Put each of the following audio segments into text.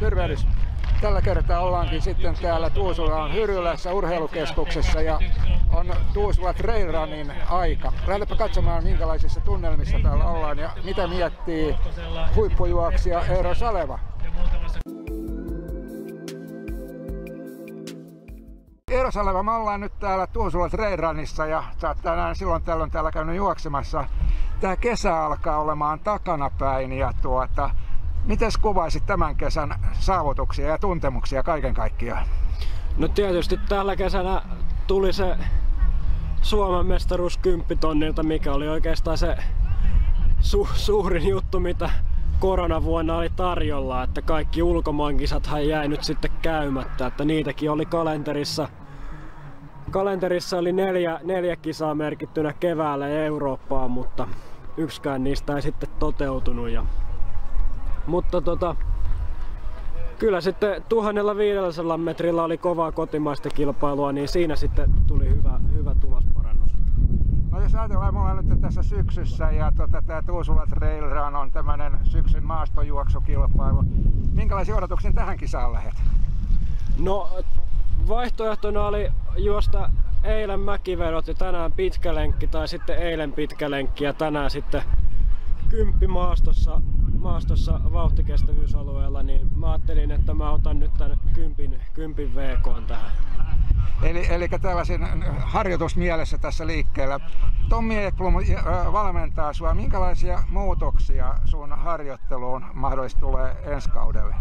Tervehdys. Tällä kertaa ollaankin sitten täällä Tuusulan Hyrylässä urheilukeskuksessa ja on Tuusula Trail Runin aika. Lähdetpä katsomaan minkälaisissa tunnelmissa täällä ollaan ja mitä miettii huippujuoksija Eero Saleva. Eero Saleva, me ollaan nyt täällä Tuusula Trail Runissa ja sä oot tänään silloin tällöin täällä käynyt juoksemassa. Tää kesä alkaa olemaan takanapäin ja tuota, Miten kuvaisit tämän kesän saavutuksia ja tuntemuksia kaiken kaikkiaan? No tietysti tällä kesänä tuli se Suomen mestaruus 10 tonnilta, mikä oli oikeastaan se su- suurin juttu, mitä koronavuonna oli tarjolla, että kaikki ulkomaankisathan jäi nyt sitten käymättä, että niitäkin oli kalenterissa. Kalenterissa oli neljä, neljä kisaa merkittynä keväällä Eurooppaan, mutta yksikään niistä ei sitten toteutunut. Ja mutta tota, kyllä sitten 1500 metrillä oli kovaa kotimaista kilpailua, niin siinä sitten tuli hyvä, hyvä tulosparannus. No jos ajatellaan, mulla nyt tässä syksyssä ja tota, tämä Tuusula Trail Run on tämmöinen syksyn maastojuoksukilpailu. Minkälaisia odotuksia tähän kisaan lähet? No vaihtoehtona oli juosta eilen mäkivedot ja tänään pitkä lenkki tai sitten eilen pitkä lenkki ja tänään sitten kymppi maastossa maastossa vauhtikestävyysalueella, niin mä ajattelin, että mä otan nyt tämän kympin, kympin VK tähän. Eli, eli tällaisen harjoitusmielessä tässä liikkeellä. Tommi Ekblom valmentaa sua. Minkälaisia muutoksia sun harjoitteluun mahdollisesti tulee ensi kaudelle?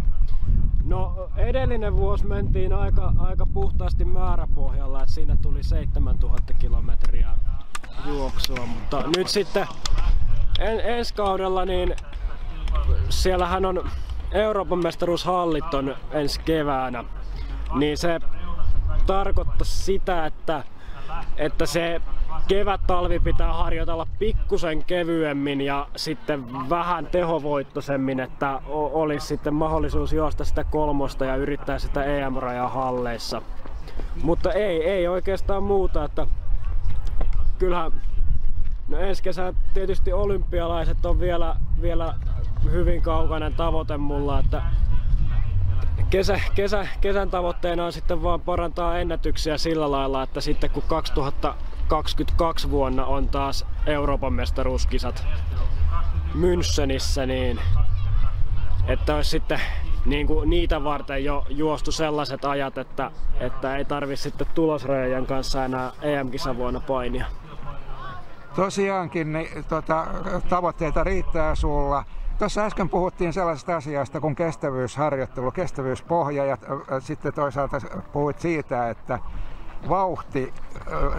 No edellinen vuosi mentiin aika, aika puhtaasti määräpohjalla, että siinä tuli 7000 kilometriä juoksua, mutta nyt sitten en, ensi kaudella niin siellähän on Euroopan mestaruushallit on ensi keväänä, niin se tarkoittaa sitä, että, että se kevät-talvi pitää harjoitella pikkusen kevyemmin ja sitten vähän tehovoittoisemmin, että olisi sitten mahdollisuus juosta sitä kolmosta ja yrittää sitä EM-rajaa halleissa. Mutta ei, ei oikeastaan muuta, että kyllähän no ensi kesä tietysti olympialaiset on vielä, vielä hyvin kaukainen tavoite mulla, että kesä, kesä, kesän tavoitteena on sitten vaan parantaa ennätyksiä sillä lailla, että sitten kun 2022 vuonna on taas Euroopan mestaruuskisat Münchenissä, niin että olisi sitten niin kuin niitä varten jo juostu sellaiset ajat, että, että ei tarvi sitten tulosrajojen kanssa enää EM-kisavuonna painia. Tosiaankin niin, tota, tavoitteita riittää sulla. Tuossa äsken puhuttiin sellaisesta asiasta kuin kestävyysharjoittelu, kestävyyspohja ja sitten toisaalta puhuit siitä, että vauhti,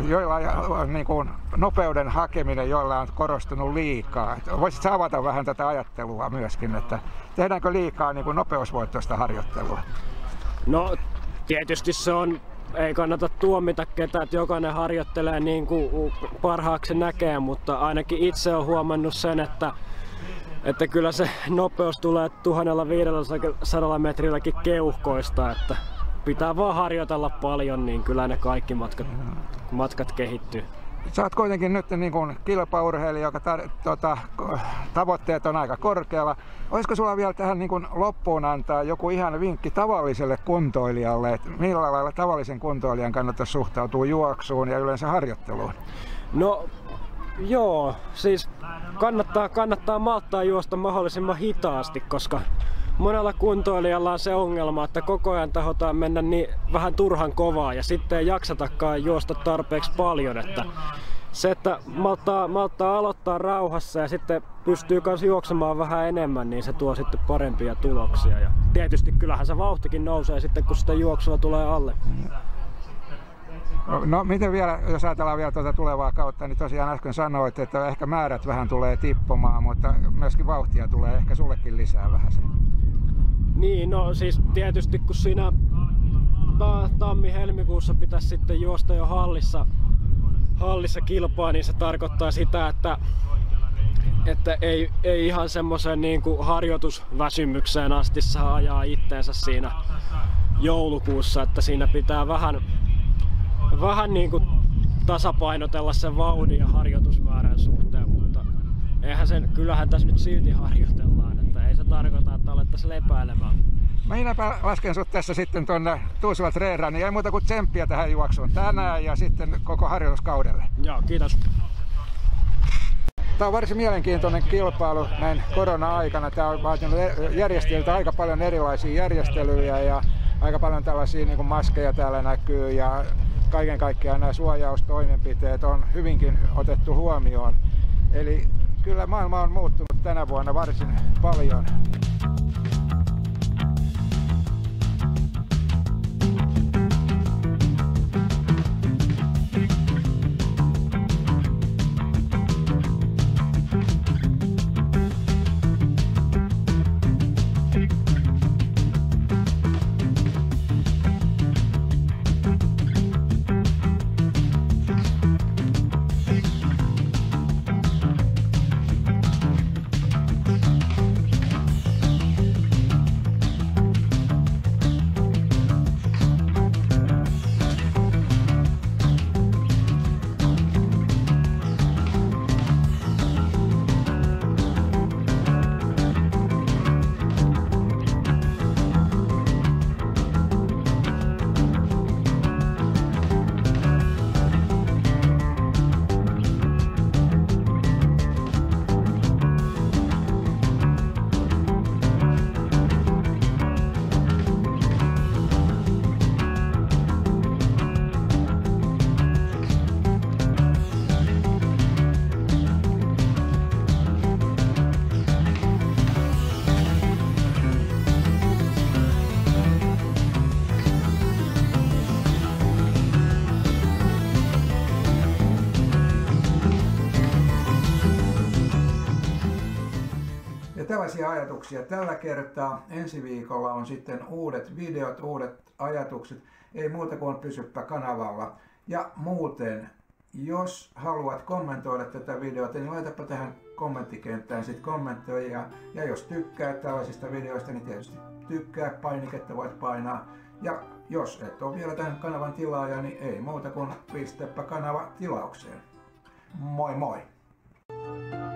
joilla niin kuin nopeuden hakeminen, joilla on korostunut liikaa. Voisitko avata vähän tätä ajattelua myöskin, että tehdäänkö liikaa niin kuin nopeusvoittoista harjoittelua? No tietysti se on ei kannata tuomita ketään, että jokainen harjoittelee niin kuin parhaaksi näkee, mutta ainakin itse olen huomannut sen, että että kyllä se nopeus tulee 1500 metrilläkin keuhkoista, että pitää vaan harjoitella paljon, niin kyllä ne kaikki matkat, matkat kehittyy. Sä oot kuitenkin nyt niin kuin kilpaurheilija, joka tar- tota, tavoitteet on aika korkealla. Olisiko sulla vielä tähän niin kuin loppuun antaa joku ihan vinkki tavalliselle kuntoilijalle, että millä lailla tavallisen kuntoilijan kannattaa suhtautua juoksuun ja yleensä harjoitteluun? No Joo, siis kannattaa, kannattaa malttaa juosta mahdollisimman hitaasti, koska monella kuntoilijalla on se ongelma, että koko ajan tahotaan mennä niin vähän turhan kovaa ja sitten ei jaksatakaan juosta tarpeeksi paljon. Että se, että malttaa, malttaa aloittaa rauhassa ja sitten pystyy myös juoksemaan vähän enemmän, niin se tuo sitten parempia tuloksia. Ja tietysti kyllähän se vauhtikin nousee sitten, kun sitä juoksua tulee alle. No miten vielä, jos ajatellaan vielä tuota tulevaa kautta, niin tosiaan äsken sanoit, että ehkä määrät vähän tulee tippumaan, mutta myöskin vauhtia tulee ehkä sullekin lisää vähän sen. Niin, no siis tietysti kun siinä tammi-helmikuussa pitäisi sitten juosta jo hallissa, hallissa kilpaa, niin se tarkoittaa sitä, että että ei, ei ihan semmoisen niin kuin harjoitusväsymykseen asti saa ajaa itteensä siinä joulukuussa, että siinä pitää vähän vähän niin kuin tasapainotella sen vauhdin ja harjoitusmäärän suhteen, mutta eihän sen, kyllähän tässä nyt silti harjoitellaan, että ei se tarkoita, että alettaisiin lepäilemään. Minäpä lasken sut tässä sitten tuonne Tuusulat Reeraan, niin ei muuta kuin tsemppiä tähän juoksuun tänään ja sitten koko harjoituskaudelle. Joo, kiitos. Tämä on varsin mielenkiintoinen kilpailu näin korona-aikana. Tämä on vaatinut järjestäjiltä aika paljon erilaisia järjestelyjä ja aika paljon tällaisia niin kuin maskeja täällä näkyy ja kaiken kaikkiaan nämä suojaustoimenpiteet on hyvinkin otettu huomioon. Eli kyllä maailma on muuttunut tänä vuonna varsin paljon. Tällaisia ajatuksia tällä kertaa. Ensi viikolla on sitten uudet videot, uudet ajatukset. Ei muuta kuin pysyppä kanavalla. Ja muuten, jos haluat kommentoida tätä videota, niin laitapa tähän kommenttikenttään sitten kommentteja. Ja jos tykkäät tällaisista videoista, niin tietysti tykkää, painiketta voit painaa. Ja jos et ole vielä tähän kanavan tilaaja, niin ei muuta kuin pistäpä kanava tilaukseen. Moi moi! thank you